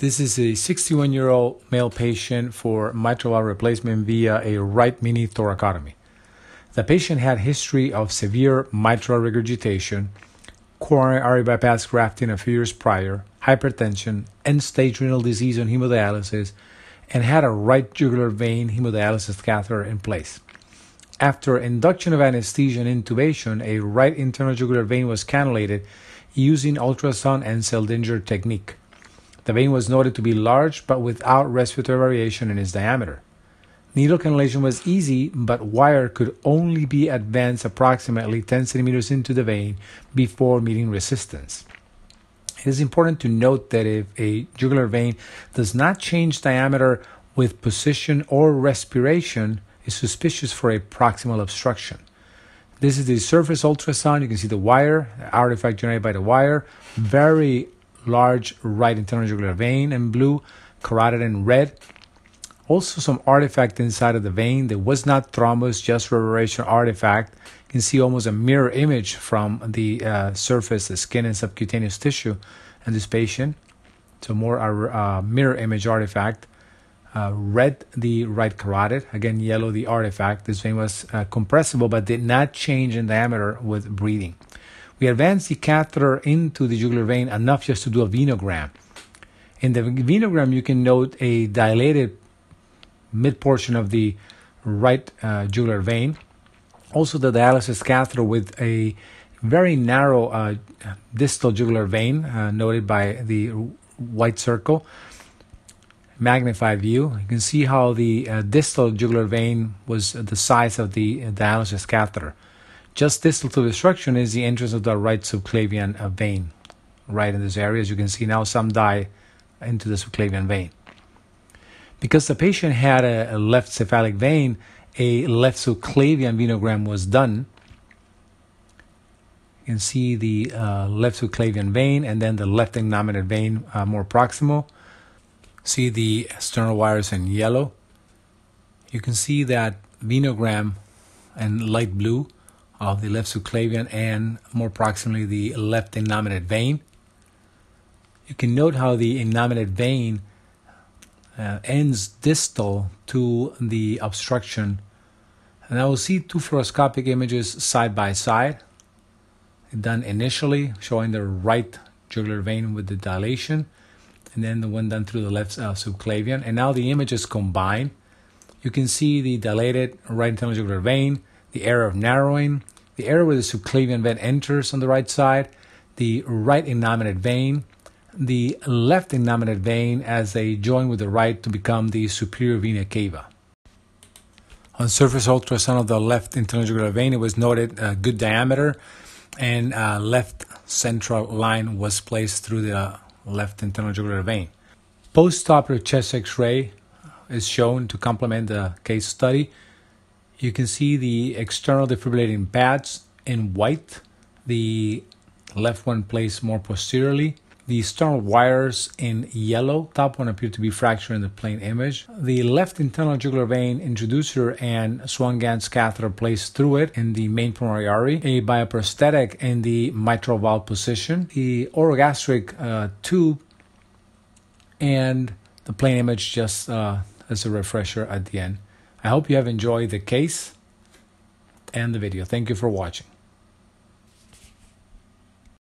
This is a 61 year old male patient for mitral valve replacement via a right mini thoracotomy. The patient had history of severe mitral regurgitation, coronary artery bypass grafting a few years prior, hypertension, end stage renal disease on hemodialysis, and had a right jugular vein hemodialysis catheter in place. After induction of anesthesia and intubation, a right internal jugular vein was cannulated using ultrasound and Seldinger technique. The vein was noted to be large but without respiratory variation in its diameter. Needle cannulation was easy, but wire could only be advanced approximately 10 centimeters into the vein before meeting resistance. It is important to note that if a jugular vein does not change diameter with position or respiration, is suspicious for a proximal obstruction. This is the surface ultrasound. You can see the wire, the artifact generated by the wire, very large right internal jugular vein in blue, carotid in red. Also, some artifact inside of the vein. that was not thrombus, just reverberation artifact. You can see almost a mirror image from the uh, surface, the skin and subcutaneous tissue in this patient. So, more a uh, mirror image artifact. Uh, red, the right carotid. Again, yellow, the artifact. This vein was uh, compressible but did not change in diameter with breathing. We advance the catheter into the jugular vein enough just to do a venogram. In the venogram, you can note a dilated mid portion of the right uh, jugular vein. Also, the dialysis catheter with a very narrow uh, distal jugular vein, uh, noted by the white circle. Magnified view, you can see how the uh, distal jugular vein was the size of the dialysis catheter. Just distal to the obstruction is the entrance of the right subclavian uh, vein, right in this area. As you can see now, some dye into the subclavian vein. Because the patient had a, a left cephalic vein, a left subclavian venogram was done. You can see the uh, left subclavian vein and then the left innominate vein uh, more proximal. See the sternal wires in yellow. You can see that venogram in light blue of the left subclavian and more proximally the left innominate vein. You can note how the innominate vein uh, ends distal to the obstruction. And I will see two fluoroscopic images side by side, done initially showing the right jugular vein with the dilation, and then the one done through the left uh, subclavian. And now the images combine. You can see the dilated right internal jugular vein, the area of narrowing, the area where the subclavian vein enters on the right side, the right innominate vein, the left innominate vein as they join with the right to become the superior vena cava. On surface ultrasound of the left internal jugular vein, it was noted a good diameter and uh, left central line was placed through the left internal jugular vein. Post-operative chest X-ray is shown to complement the case study. You can see the external defibrillating pads in white, the left one placed more posteriorly. The sternal wires in yellow, top one appear to be fractured in the plain image. The left internal jugular vein introducer and Swan-Ganz catheter placed through it in the main pulmonary artery. A bioprosthetic in the mitral valve position. The orogastric uh, tube and the plain image just uh, as a refresher at the end. I hope you have enjoyed the case and the video. Thank you for watching.